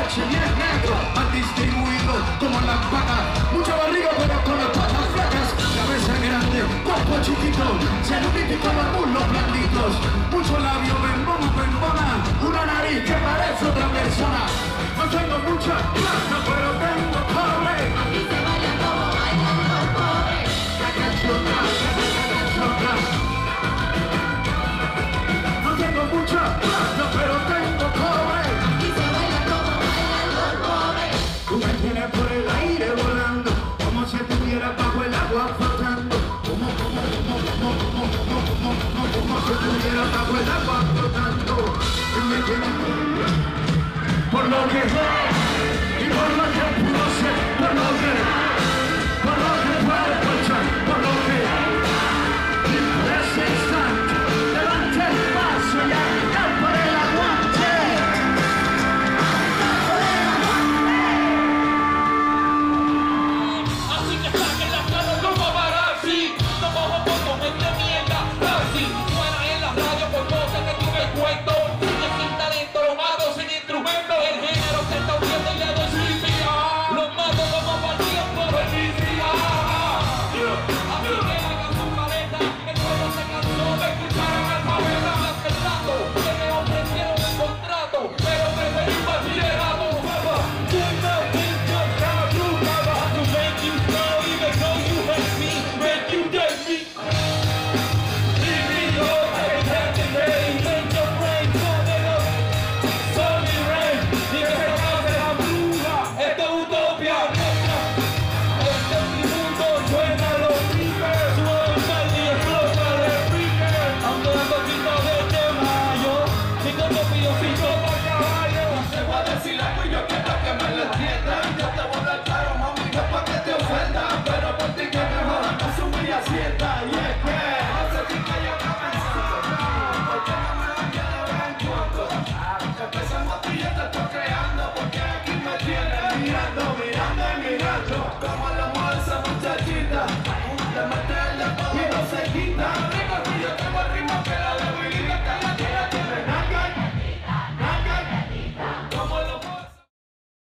leche, bien distribuido como las vacas. Mucha barriga pero con las patas flacas, cabeza grande, cuerpo chiquito, celulitis con los muslos blanditos. Mucho labio, bembona, bembona, una nariz que parece otra persona. No tengo mucha plata pero por lo que fue y por lo que pudo ser, por lo que No sé si me lleva a pensar, porque no me lo quiero vencer. Ya pensamos y yo te estoy creando, porque aquí me tienes, mirando, mirando y mirando